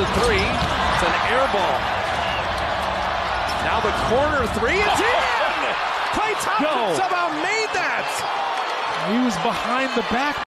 the three. It's an air ball. Now the corner three. It's oh, in! Klay Thompson Go. somehow made that. He was behind the back.